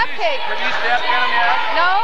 cupcake. Have you stepped in them yet? No,